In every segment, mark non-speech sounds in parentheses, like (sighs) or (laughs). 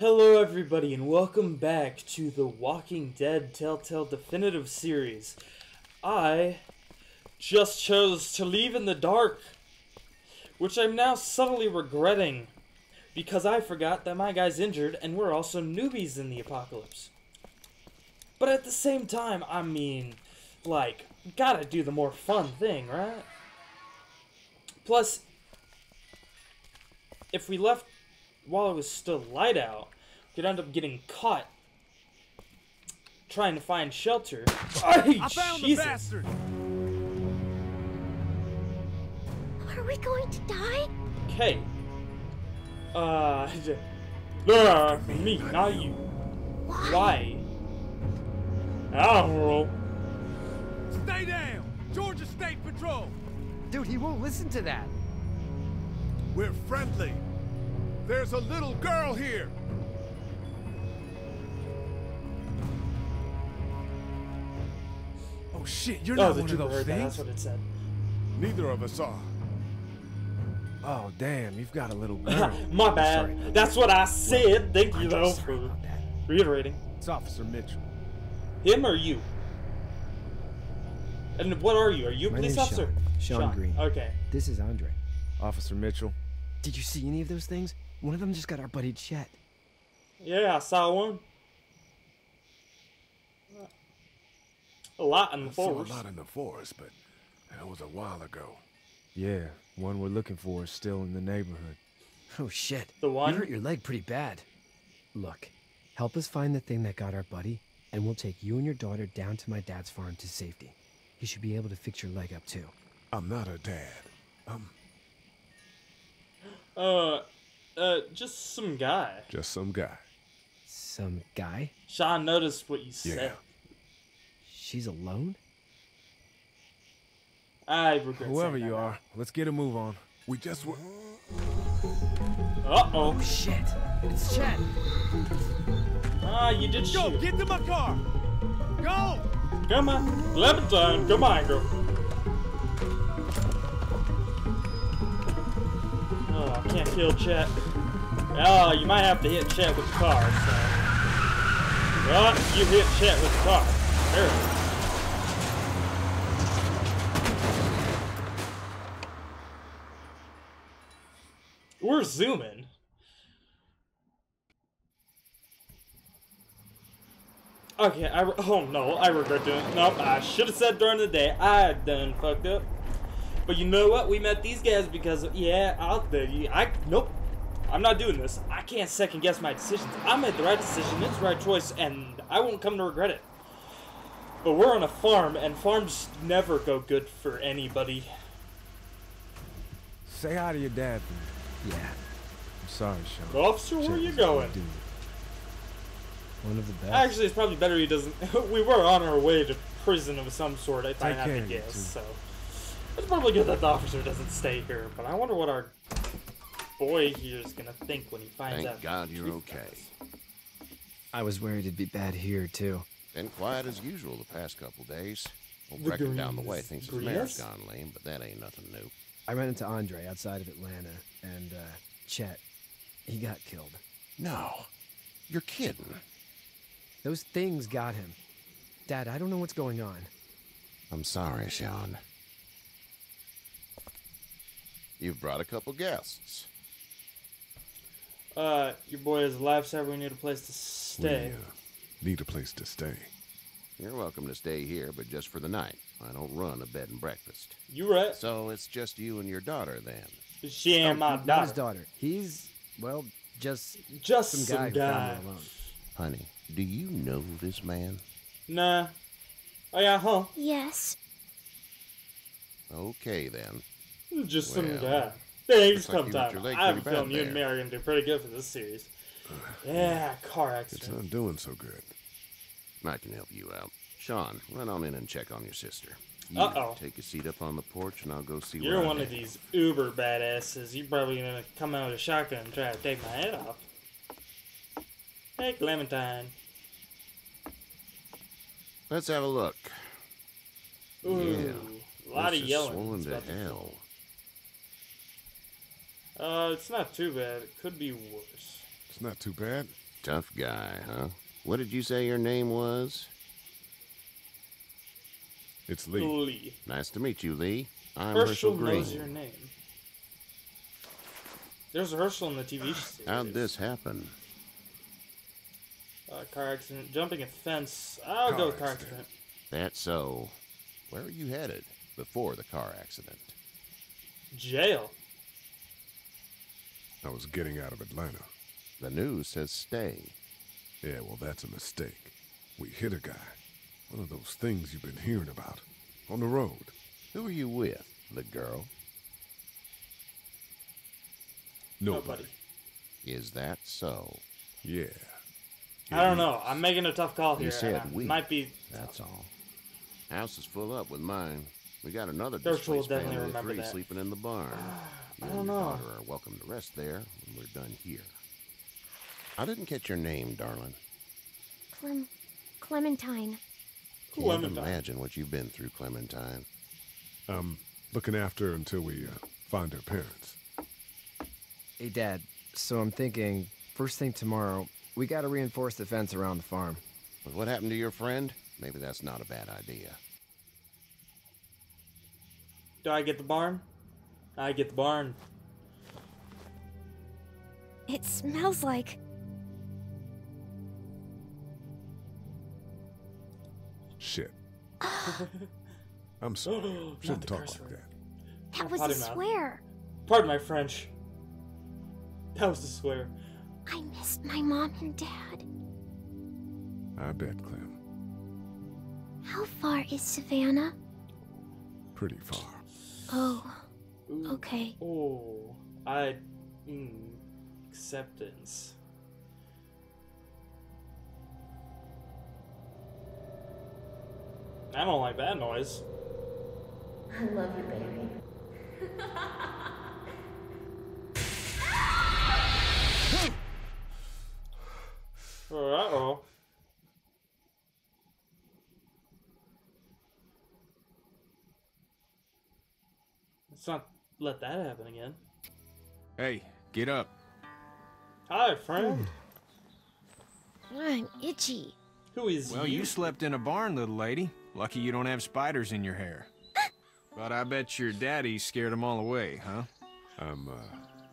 Hello, everybody, and welcome back to the Walking Dead Telltale Definitive Series. I just chose to leave in the dark, which I'm now subtly regretting because I forgot that my guy's injured and we're also newbies in the apocalypse. But at the same time, I mean, like, gotta do the more fun thing, right? Plus, if we left while it was still light out, we'd end up getting caught trying to find shelter. Ay, I found Jesus. the bastard! Are we going to die? Okay. Uh, (laughs) uh, me, not you. Why? Why? I don't know. Stay down! Georgia State Patrol! Dude, he won't listen to that. We're friendly. There's a little girl here. Oh shit, you're Oh, not the one of those heard that. That's what it said. Neither of us are. Oh, damn, you've got a little (laughs) girl. My I'm bad. sorry. That's what I said. Thank you, though, for reiterating. It's Officer Mitchell. Him or you? And what are you? Are you a My police officer? Sean. Sean Greene. Okay. This is Andre. Officer Mitchell. Did you see any of those things? One of them just got our buddy Chet. Yeah, I saw one. A lot in the I saw a forest. lot in the forest, but that was a while ago. Yeah, one we're looking for is still in the neighborhood. Oh shit. The one? You hurt your leg pretty bad. Look, help us find the thing that got our buddy, and we'll take you and your daughter down to my dad's farm to safety. He should be able to fix your leg up too. I'm not a dad. I'm Uh, uh, just some guy. just some guy. Some guy? Sean noticed what you Yeah. said. She's alone? I regret Whoever you that. are, let's get a move on. We just were. Uh oh. Shit! It's Chet! Ah, you did Go, shoot. get to my car! Go! Come on, Clementine, come on, girl. Oh, I can't kill Chet. Oh, you might have to hit Chet with the car, so. Well, you hit Chet with the car. There it is. We're zooming. Okay, I oh no, I regret doing it. Nope, I should have said during the day. I done fucked up. But you know what? We met these guys because yeah, I'll the I nope. I'm not doing this. I can't second guess my decisions. I made the right decision. It's the right choice, and I won't come to regret it. But we're on a farm, and farms never go good for anybody. Say hi to your dad for me. Yeah, I'm sorry, Sean. Officer, where are you was a good going? dude. one of the best. Actually, it's probably better he doesn't. (laughs) we were on our way to prison of some sort, if I Take have to guess. So it's probably good that the officer doesn't stay here. But I wonder what our boy here is gonna think when he finds Thank out. God you're okay. I was worried it'd be bad here too. Been quiet as usual the past couple days. Old The Brecken down the way Greens. thinks his mare's Greens? gone lame, but that ain't nothing new. I ran into Andre outside of Atlanta, and uh, Chet, he got killed. No, you're kidding. Those things got him. Dad, I don't know what's going on. I'm sorry, Sean. You've brought a couple guests. Uh, your boy is alive, so we need a place to stay. We uh, need a place to stay. You're welcome to stay here, but just for the night. I don't run a bed and breakfast. You right? So it's just you and your daughter then. She ain't my Oh, Not his daughter. daughter. He's, well, just Just some some guy guy. who found her alone. Honey, do you know this man? Nah. Oh yeah, huh? Yes. Okay then. Just some guy. Looks like come you hurt time. your leg I have a feeling you and there. me are gonna do pretty good for this series. (sighs) Yeah, car accident. It's not doing so good. I can help you out. Sean, run on in and check on your sister. You Uh-oh. Take a seat up on the porch and I'll go see You're what I one of these uber badasses. You're probably gonna come out with a shotgun and try to take my head off. Hey, Clementine. Let's have a look. Ooh, a lot of yelling. swollen It's to about to hell. Uh, it's not too bad. It could be worse. It's not too bad. Tough guy, huh? What did you say your name was? It's Lee. Lee. Nice to meet you, Lee. I'm Herschel Herschel Greene. knows your name. There's a Herschel in the TV series. How'd this happen? Uh, car accident, jumping a fence. I'll go with car accident. That's so. Where are you headed before the car accident? Jail. I was getting out of Atlanta. The news says stay. Yeah, well, that's a mistake. We hit a guy. One of those things you've been hearing about. On the road. Who are you with? The girl? Nobody. Nobody. Is that so? Yeah. I don't know. I'm making a tough call You here. said we. Might be. That's all. House is full up with mine. We got another Herschel will displaced definitely family of remember three that. sleeping in the barn. (sighs) (sighs) You I don't your know. daughter are welcome to rest there when we're done here. I didn't catch your name, darling. Clem Clementine. Can't Clementine. imagine what you've been through, Clementine. I'm looking after her until we uh, find her parents. Hey, Dad. So I'm thinking, first thing tomorrow, we gotta reinforce the fence around the farm. But what happened to your friend? Maybe that's not a bad idea. Do I get the barn? I get the barn. It smells like. Shit. (gasps) I'm sorry. (gasps) Shouldn't talk like word. that. That was potty a mouth. swear. Pardon my French. That was a swear. I missed my mom and dad. I bet, Clem. How far is Savannah? Pretty far. Oh, Ooh. okay. Oh, I. Mm, acceptance. I don't like that noise. I love you, baby. (laughs) Uh oh. Let's not let that happen again. Hey, get up. Hi, friend. I'm itchy. Who is Well, you slept in a barn, little lady. Lucky you don't have spiders in your hair. (laughs) But I bet your daddy scared them all away, huh? I'm uh,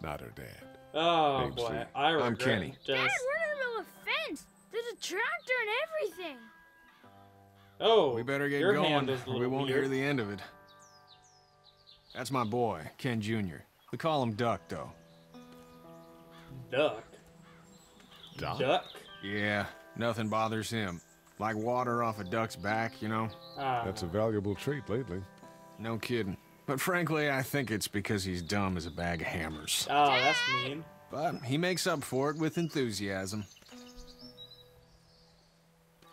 not her dad. Oh Name's boy, Lee. I regret I'm Kenny. Just... Dad, we're in the middle of a fence. There's a tractor and everything. Oh, We better get your going, hand is a or we little won't weird. hear the end of it. That's my boy, Ken Jr. We call him Duck, though. duck. Doc? Duck. Yeah, nothing bothers him. Like water off a duck's back, you know? Ah, That's a valuable trait lately. No kidding. But frankly, I think it's because he's dumb as a bag of hammers. oh, that's mean. But he makes up for it with enthusiasm.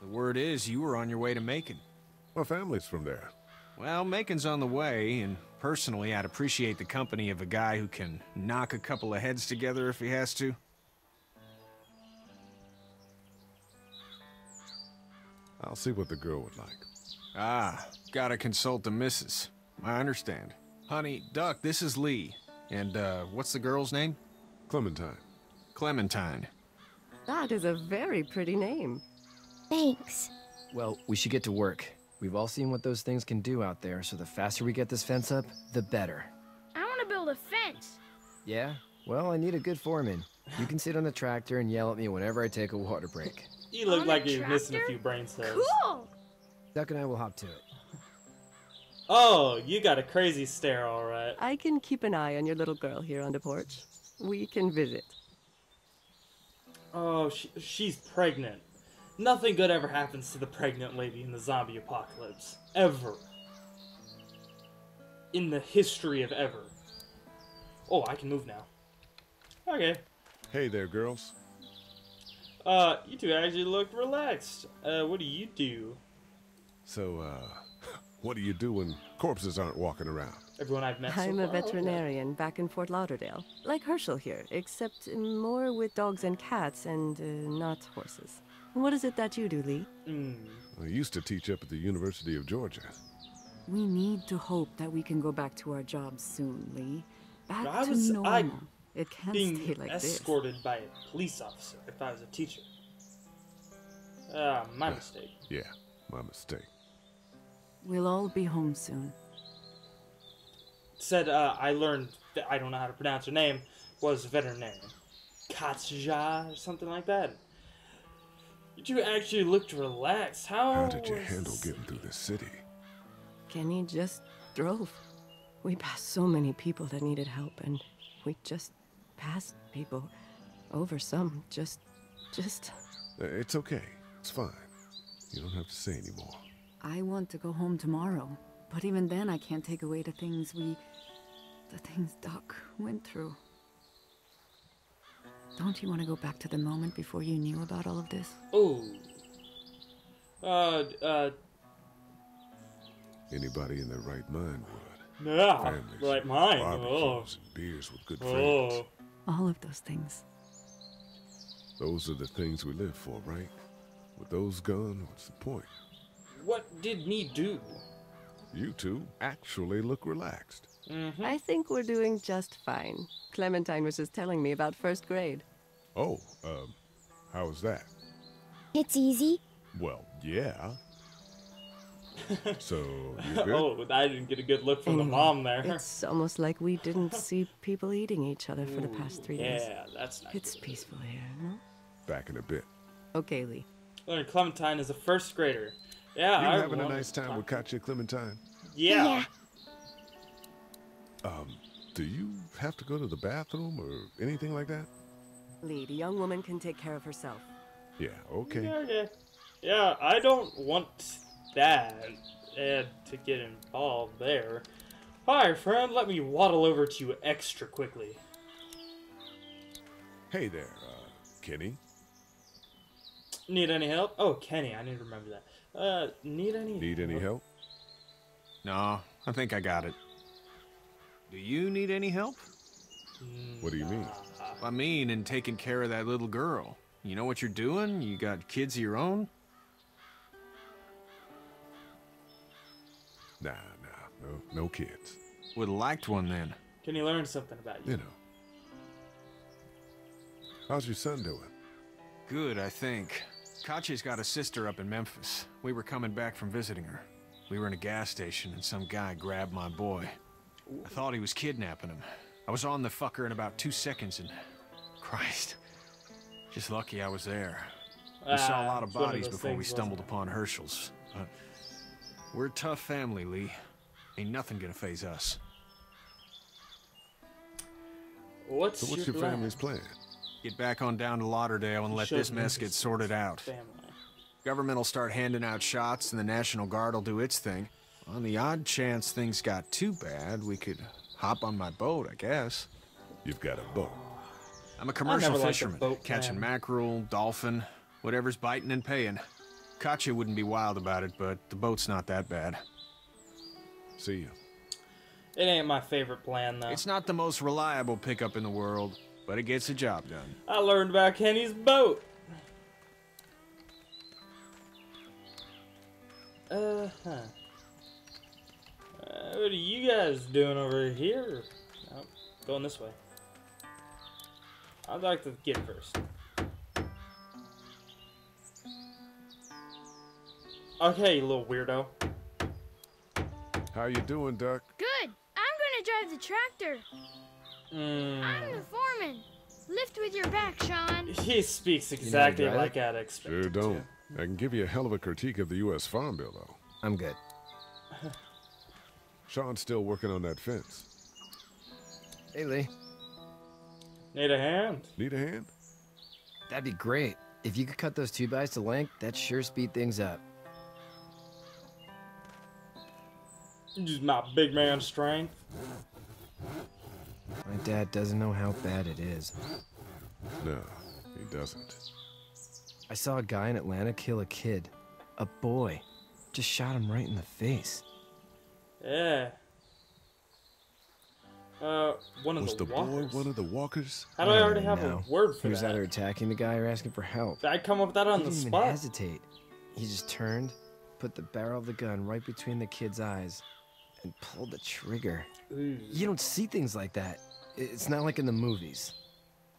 The word is you were on your way to Macon. My family's from there. Well, Macon's on the way, and personally, I'd appreciate the company of a guy who can knock a couple of heads together if he has to. I'll see what the girl would like. Ah, gotta consult the missus. I understand. Honey, Duck, this is Lee. And, uh, what's the girl's name? Clementine. Clementine. That is a very pretty name. Thanks. Well, we should get to work. We've all seen what those things can do out there, so the faster we get this fence up, the better. I want to build a fence. Yeah? Well, I need a good foreman. You can sit on the tractor and yell at me whenever I take a water break. You look On like you're missing a few brain cells. Cool. Duck and I will hop to it. Oh, you got a crazy stare, all right. I can keep an eye on your little girl here on the porch. We can visit. Oh, she, she's pregnant. Nothing good ever happens to the pregnant lady in the zombie apocalypse. Ever. In the history of ever. Oh, I can move now. Okay. Hey there, girls. Uh, you two actually look relaxed. Uh, what do you do? So, uh, (laughs) what do you do when corpses aren't walking around? Everyone I've met so I'm a far? Okay. veterinarian back in Fort Lauderdale, like Herschel here, except more with dogs and cats and uh, not horses. What is it that you do, Lee? Mm. I used to teach up at the University of Georgia. We need to hope that we can go back to our jobs soon, Lee. Back I to was- I- normal. It can't being stay like this. escorted by a police officer if I was a teacher. Ah, my mistake. Yeah, my mistake. We'll all be home soon. Said uh, I learned that I don't know how to pronounce her name was veterinarian. Katja or something like that. You two actually looked relaxed. How, How did you was- handle getting through the city? Kenny just drove. We passed so many people that needed help, and we just passed people over some. Just, just. Uh, It's okay. It's fine. You don't have to say anymore. I want to go home tomorrow, but even then I can't take away the things we. the things Duck went through. Don't you want to go back to the moment before you knew about all of this? Oh. Uh, uh, Anybody in their right mind would. yeah, Families, right mine. Oh. barbecues, and beers with good friends. Oh. All of those things. Those are the things we live for, right? With those gone, what's the point? What did me do? You two actually look relaxed. Mm-hmm. I think we're doing just fine. Clementine was just telling me about first grade. Oh, um, how was that? It's easy. Well, yeah. so, you (laughs) good? Oh, I didn't get a good look from the mom there. It's almost like we didn't (laughs) see people eating each other for the past three days. Yeah, that's not It's good. peaceful here, no? Back in a bit. Okay, Lee. Learned Clementine is a first grader. Yeah, You I having a nice time talk- with Katya Clementine? Yeah. Um, do you have to go to the bathroom or anything like that? Lee, the young woman can take care of herself. Yeah, okay. Yeah, okay. Yeah, I don't want that Ed to get involved there. Hi, friend. Let me waddle over to you extra quickly. Hey there, uh, Kenny. Need any help? Oh, Kenny, I need to remember that. Uh, need any? Need any help? No, I think I got it. Do you need any help? What do you mean? I mean, in taking care of that little girl. You know what you're doing? You got kids of your own? Nah, nah, no, no kids. Would have liked one then. Can you learn something about you? You know. How's your son doing? Good, I think. Katya's got a sister up in Memphis. We were coming back from visiting her. We were in a gas station and some guy grabbed my boy. I thought he was kidnapping him. I was on the fucker in about two seconds and... Christ. Just lucky I was there. We saw a Ah, lot of it's one of bodies before we things, wasn't stumbled upon Herschel's. But we're a tough family, Lee. Ain't nothing gonna phase us. What's, So what's your, your plan? family's plan? Get back on down to Lauderdale and let Shows this mess get sorted out. Family. Government will start handing out shots and the National Guard will do its thing. On the odd chance things got too bad, we could hop on my boat, I guess. You've got a boat. I'm a commercial never a fisherman, boat catching plan. mackerel, dolphin, whatever's biting and paying. Katya wouldn't be wild about it, but the boat's not that bad. See you. It ain't my favorite plan though. It's not the most reliable pickup in the world, but it gets the job done. I learned about Kenny's boat. Uh huh. Uh, what are you guys doing over here? Oh, going this way. I'd like to get first. Okay, you little weirdo. How you doing, Duck? Good. I'm gonna drive the tractor. Mm. I'm the foreman. Lift with your back, Sean. (laughs) He speaks exactly drive it? like I'd expect. Sure him don't. I can give you a hell of a critique of the U.S. Farm Bill, though. I'm good. Sean's still working on that fence. Hey, Lee. Need a hand? Need a hand? That'd be great. If you could cut those two bys to length, that'd sure speed things up. Just my big man strength. My dad doesn't know how bad it is. No, he doesn't. I saw a guy in Atlanta kill a kid. A boy. Just shot him right in the face. Yeah. Uh, one of Was the, the boy walkers. one of the walkers? How do I I already have know. a word He for was that? either attacking the guy or asking for help. I come up with that on he the didn't even hesitate. He just turned, put the barrel of the gun right between the kid's eyes, and pulled the trigger. Ooh. You don't see things like that. It's not like in the movies.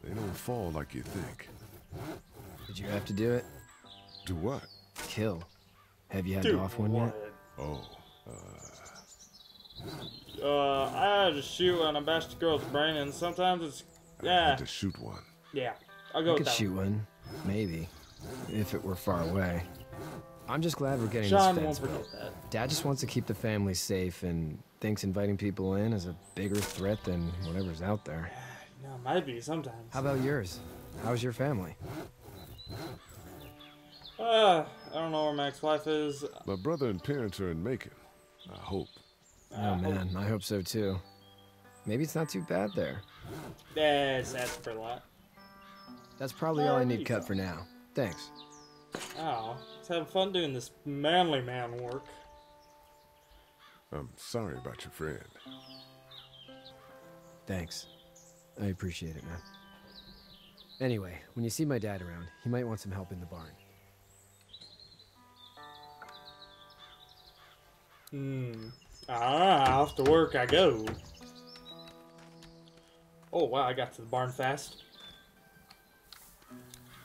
They don't fall like you think. Did you have to do it? Do what? Kill. Have you had Dude, off one yet? Oh, Uh, I had to shoot on a bastard girl's brain, and sometimes it's I yeah, had to shoot one. yeah. I'll go I with could that. shoot one. Maybe. If it were far away. I'm just glad we're getting Sean this won't fence forget built. that. Dad just wants to keep the family safe and thinks inviting people in is a bigger threat than whatever's out there. No, might be sometimes. How about yours? How's your family? Uh, I don't know where my ex-wife is. My brother and parents are in Macon. I hope. Oh man, I hope so too. Maybe it's not too bad there. That's that's for a lot. That's probably all I need cut for now. Thanks. Oh, just having fun doing this manly man work. I'm sorry about your friend. Thanks. I appreciate it, man. Anyway, when you see my dad around, he might want some help in the barn. Hmm. Ah, off to work I go. Oh wow, I got to the barn fast.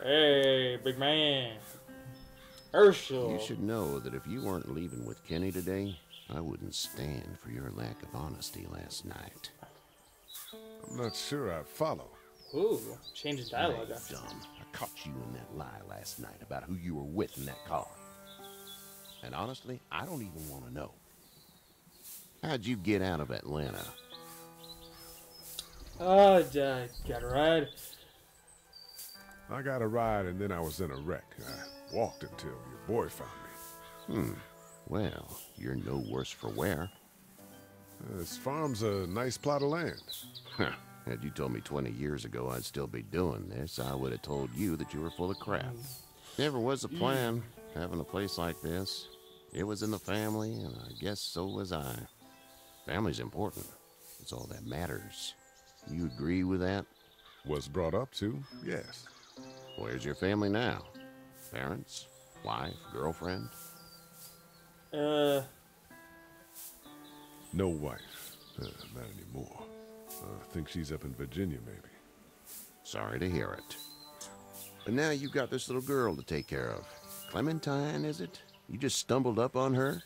Hey, big man. Herschel. You should know that if you weren't leaving with Kenny today, I wouldn't stand for your lack of honesty last night. I'm not sure I follow. Ooh, changing dialogue. Hey, dumb. I caught you in that lie last night about who you were with in that car. And honestly, I don't even want to know. How'd you get out of Atlanta? Oh, I got a ride. I got a ride and then I was in a wreck. I walked until your boy found me. Hmm. Well, you're no worse for wear. This farm's a nice plot of land. Huh. Had you told me 20 years ago I'd still be doing this, I would have told you that you were full of crap. Never was a plan, having a place like this. It was in the family, and I guess so was I. Family's important. It's all that matters. You agree with that? Was brought up to, yes. Where's your family now? Parents? Wife? Girlfriend? Uh, No wife. Uh, not anymore. I think she's up in Virginia, maybe. Sorry to hear it. But now you've got this little girl to take care of. Clementine, is it? You just stumbled up on her?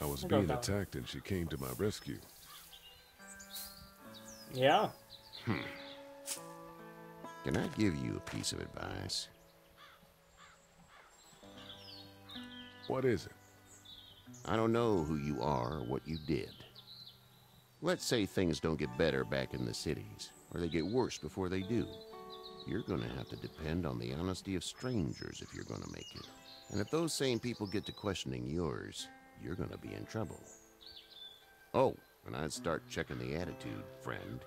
I was being with that one. attacked and she came to my rescue. yeah. Hmm. Can I give you a piece of advice? What is it? I don't know who you are or what you did. Let's say things don't get better back in the cities, or they get worse before they do. You're gonna have to depend on the honesty of strangers if you're gonna make it. And if those same people get to questioning yours, you're gonna be in trouble. Oh, and I'd start checking the attitude, friend.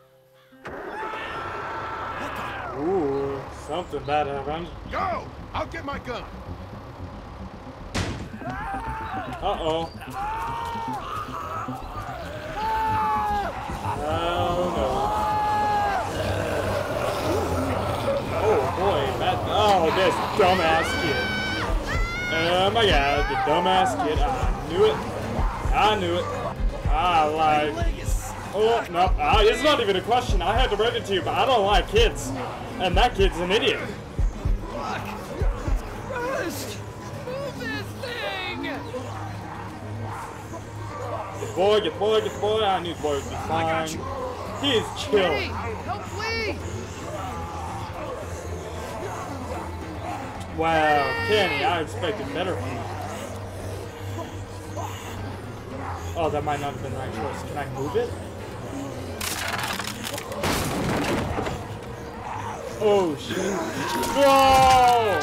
Ooh, something bad happened. Go! I'll get my gun! Uh oh. Oh no. Oh boy, that. Oh, this dumbass kid. Oh my god, the dumbass kid. I knew it. I knew it. I lied. Oh, no. Ah, it's not even a question. I had to break it to you, but I don't like kids. And that kid's an idiot. Fuck. Get the boy, get the boy, get the boy. I knew the boy would be fine. He's chill. Wow, Kenny, I expected better from you. Oh, that might not have been the right choice. Can I move it? Oh, shit. Whoa!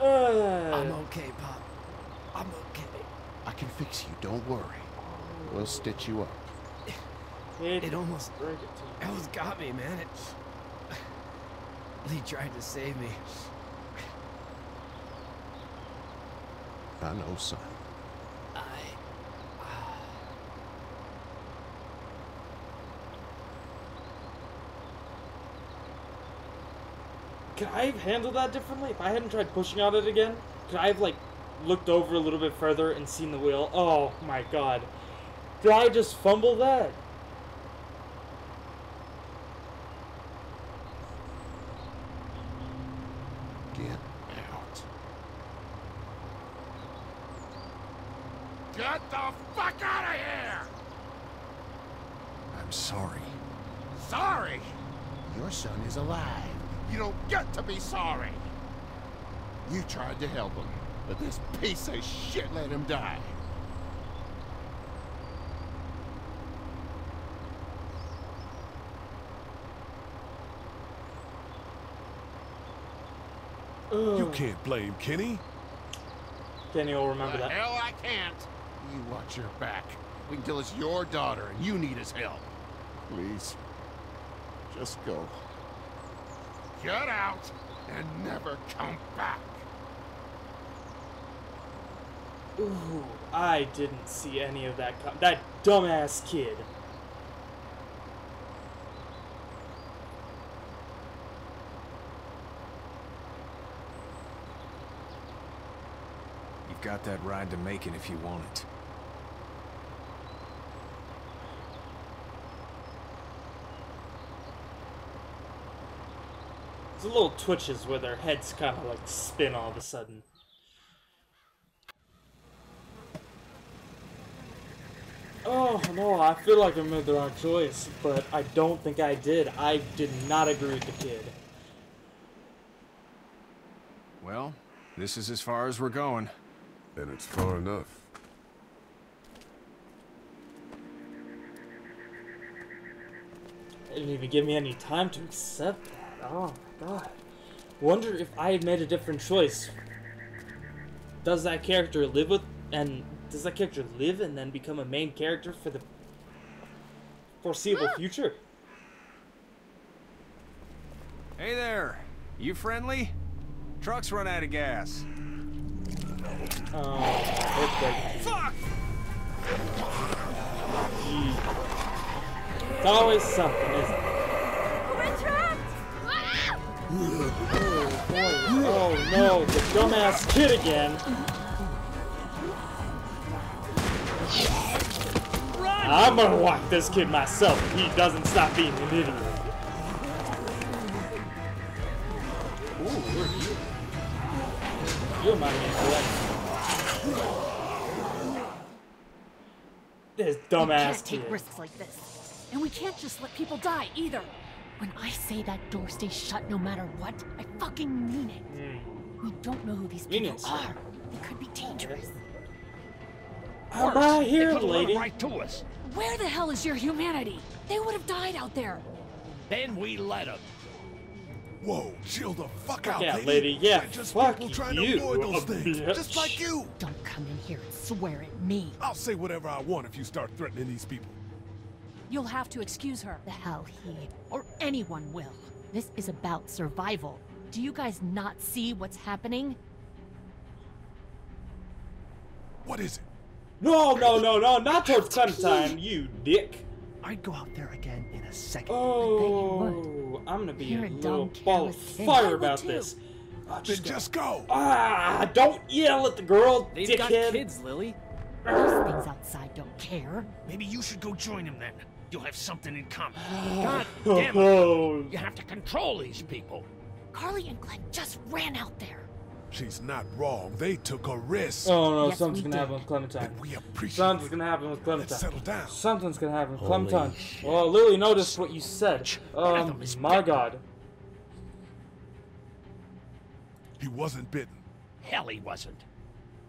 I'm Uh, okay, Pop. I'm okay. I can fix you, don't worry. We'll stitch you up. It, it almost... It almost got me, man. It, Lee tried to save me. I know, son. I... Uh. Could I have handled that differently? If I hadn't tried pushing on it again, could I have, like, looked over a little bit further and seen the wheel? Oh, my God. Did I just fumble that? Get out. Get the fuck out of here! I'm sorry. Sorry? Your son is alive. You don't get to be sorry. You tried to help him, but this piece of shit let him die. You Ugh. Can't blame Kenny. Kenny will remember the that. hell I can't. You watch your back. Wait until it's your daughter and you need his help. Please. Just go. Get out and never come back. Ooh, I didn't see any of that. That dumbass kid. Got that ride to Macon if you want it. There's a little twitches where their heads kind of like spin all of a sudden. Oh no, I feel like I made the wrong choice, but I don't think I did. I did not agree with the kid. Well, this is as far as we're going. And it's far enough. It didn't even give me any time to accept that. Oh my god. Wonder if I had made a different choice. Does that character live with and does that character live and then become a main character for the foreseeable ah! future? Hey there. You friendly? Truck's run out of gas. Um, oh, okay. Fuck! It's always something, isn't it? We're trapped! Oh no, the dumbass kid again. I'm gonna whack this kid myself if he doesn't stop being an idiot. Ooh, where are you? You're my man, This We dumbass can't take kid. risks like this. And we can't just let people die either. When I say that door stays shut no matter what, I fucking mean it. Hmm. We don't know who these Mean people it. are. They could be dangerous. I'm right here, lady. right to us. Where the hell is your humanity? They would have died out there. Then we let them. Whoa, chill the fuck out, Yeah, lady. lady, yeah, We're just fuck people trying you, to avoid those a things. bitch. Just like you. Don't come in here and swear at me. I'll say whatever I want if you start threatening these people. You'll have to excuse her. The hell he or anyone will. This is about survival. Do you guys not see what's happening? What is it? No, no, no, no, not towards Clementine, you dick. I'd go out there again in a second. Oh, I'm gonna be You're a a little dumb, ball of careless kid. I fire about too. this. Oh, Then just, just go. ah, don't yell at the girl, They've dickhead. got kids, Lily. Those things outside don't care. Maybe you should go join him then. You'll have something in common. (sighs) God damn it. Oh, You have to control these people. Carly and Glenn just ran out there. She's not wrong. They took a risk. oh no, Yes, something's we gonna happen did. with Clementine. And we appreciate Something's gonna happen with Let's Clementine. settle down. Something's gonna happen with Holy Clementine. shit. Well, Lily noticed what you said. One of Um, my bitten. god. He wasn't bitten. Hell, he wasn't.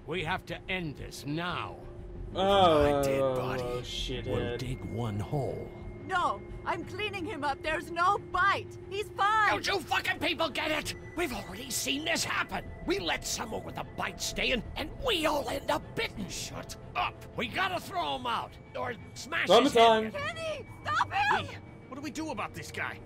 We have to end this now. Oh, My dead body Shit. We'll dig one hole. No, I'm cleaning him up. There's no bite. He's fine. Don't you fucking people get it? We've already seen this happen. We let someone with a bite stay in, and we all end up bitten. Shut up. We gotta throw him out, or smash his Clementine. head. Kenny, stop him! Hey, what do we do about this guy?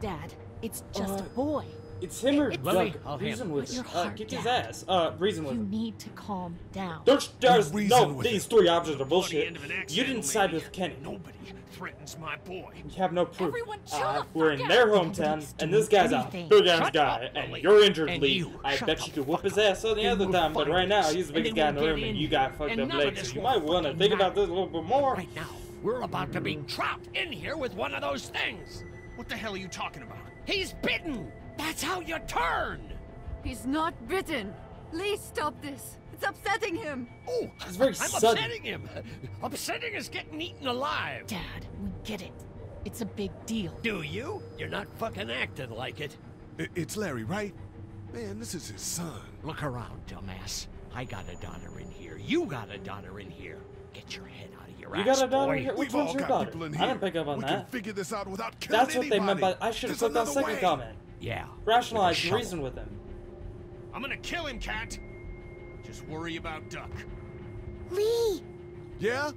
Dad, it's just Uh, a boy. It's him or It's- Lily, Doug. I'll Reason handle was Your uh, heart, kicked his ass. Uh, reason with You him. need to calm down. There's, there's reason no. These three options are bullshit. end of an You didn't side maybe. with Kenny. Nobody threatens my boy. You have no proof. Everyone Uh, we're in out. their Nobody's hometown, and this guy's anything. a big ass guy, up, and you're injured, And Lee. you, I bet you could whoop his ass on the other time, but right now he's the biggest guy in the room, and you got fucked up none legs, so you might want to think about this a little bit more. Right now, we're about to be trapped in here with one of those things. What the hell are you talking about? He's bitten. That's how you turn. He's not bitten. Lee, stop this. It's upsetting him. Oh, It's very I'm sudden. upsetting him. Upsetting is getting eaten alive. Dad, we get it. It's a big deal. Do you? You're not fucking acting like it. I- It's Larry, right? Man, this is his son. Look around, dumbass. I got a daughter in here. You got a daughter in here. Get your head out of your ass. You ass, got a daughter boy. here? Which We've one's all your got daughter? people in I here. didn't pick up on we that. can figure this out without killing That's what they meant by I should have There's clicked on second way. comment. Yeah. Rationalize with and reason with him. I'm gonna kill him, Cat. Just worry about Duck. Lee, Yeah?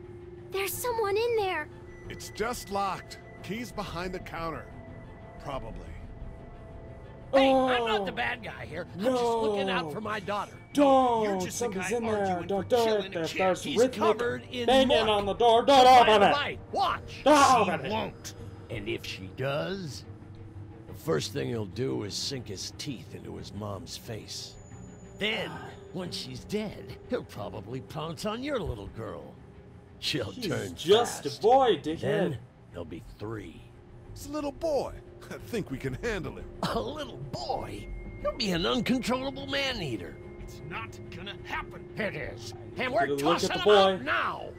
there's someone in there. It's just locked. Keys behind the counter. Probably. Hey, I'm Oh. not the bad guy here. I'm just looking out for my daughter. Don't! You're just the guy in there. arguing Don't for do killing it. There starts He's rhythmic covered in banging muck. on the door. Don't She'll open find a it. bite. Watch. Don't she open it. won't. And if she does, the first thing he'll do is sink his teeth into his mom's face. Then, once she's dead, he'll probably pounce on your little girl. She'll He's turn just fast. a boy, dickhead. Then there'll be three. It's a little boy. I think we can handle him. A little boy? He'll be an uncontrollable man-eater. It's not gonna happen. It is. And we're tossing him boy. out now.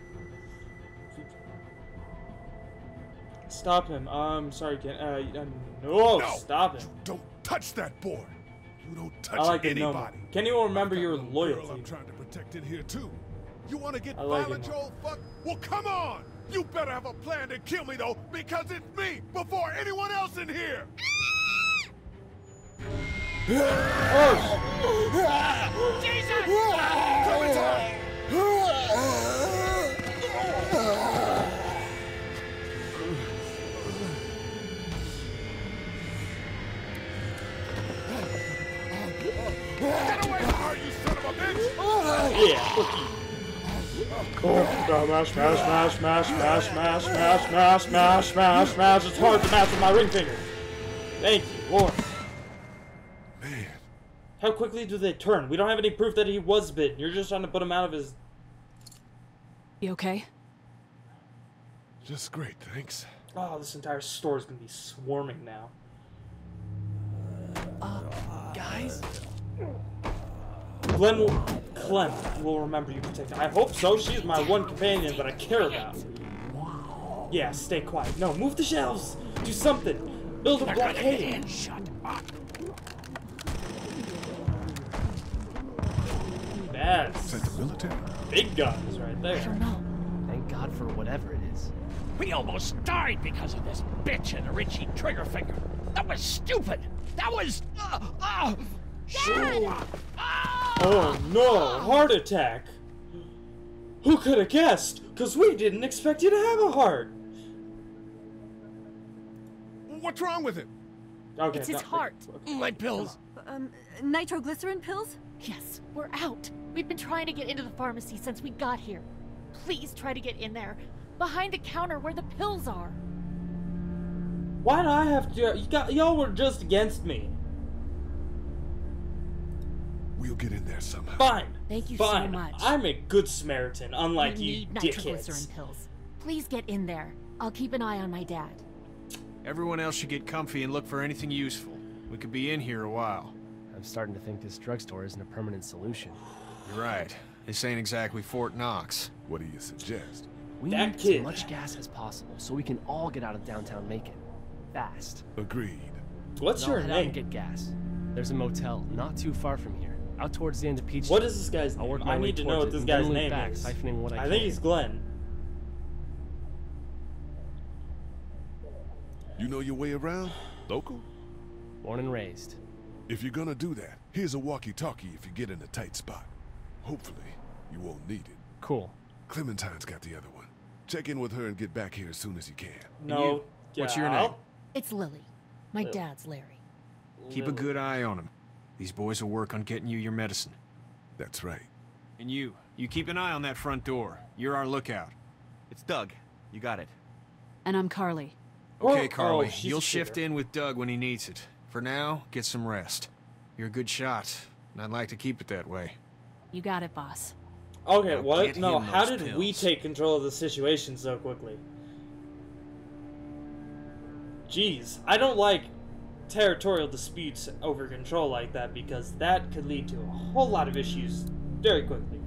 Stop him. Um, sorry, Ken. Uh, uh, no, No. stop him. Don't touch that boy. You don't touch I like anybody. more. Kenny will remember your loyalty. Girl I'm trying to protect in here too. You want to get I like violent, you old fuck? Well, come on. You better have a plan to kill me though, because it's me before anyone else in here. (laughs) Get away from her, you son of a bitch! Yeah, fuck you. Oh, smash, smash, smash, smash, smash, smash, smash, smash, smash, smash, smash. It's hard to match with my ring finger. Thank you, Lord. Man, How quickly do they turn? We don't have any proof that he was bitten. You're just trying to put him out of his. You okay? just great, thanks. Oh, this entire store is gonna be swarming now. Uh, Guys? Glenn will, Clem will remember you protect. I hope so. She's my one companion that I care about. Yeah, stay quiet. No, move the shelves. Do something. Build a They're blockade. Shut up. That's Is that the military? big guns right I there. don't know. Thank God for whatever it is. We almost died because of this bitch and a Richie Triggerfinger. That was stupid. That was. Uh, uh, Dad! Oh no, heart attack. Who could have guessed? Cause we didn't expect you to have a heart. What's wrong with him? Okay, It's his not- heart. My pills. Um, nitroglycerin pills? Yes, we're out. We've been trying to get into the pharmacy since we got here. Please try to get in there. Behind the counter where the pills are. Why do I have to? You got y'all were just against me. We'll get in there somehow. Fine. Thank you so Fine. much. I'm a good Samaritan, unlike we you need nitroglycerin dickheads. pills. Please get in there. I'll keep an eye on my dad. Everyone else should get comfy and look for anything useful. We could be in here a while. I'm starting to think this drugstore isn't a permanent solution. You're right. This ain't exactly Fort Knox. What do you suggest? We That need kid. as much gas as possible so we can all get out of downtown Macon. Fast. Agreed. What's your head out and name? get gas. There's a motel not too far from here, out towards the end of Peach What is this guy's I'll name? work my I way need to know towards what it this and guy's name back, is. siphoning what I, I can. think he's Glenn. You know your way around? Local? Born and raised. If you're gonna do that, here's a walkie-talkie if you get in a tight spot. Hopefully, you won't need it. Cool. Clementine's got the other one. Check in with her and get back here as soon as you can. No. What's yeah, your name? It's Lily. My dad's Larry. Keep a good eye on him. These boys will work on getting you your medicine. That's right. And you, you keep an eye on that front door. You're our lookout. It's Doug. You got it. And I'm Carly. Okay, Oh, Carly, oh, you'll a shift in with Doug when he needs it. For now, get some rest. You're a good shot, and I'd like to keep it that way. You got it, boss. Okay, Now what? No, how those did we take control of the situation so quickly? Jeez, I don't like territorial disputes over control like that because that could lead to a whole lot of issues very quickly.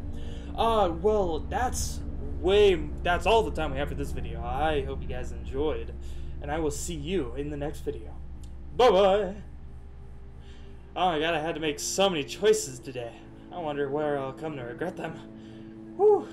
Uh, well, that's way, that's all the time we have for this video. I hope you guys enjoyed, and I will see you in the next video. Bye-bye! Oh my god, I had to make so many choices today. I wonder where I'll come to regret them. Whew.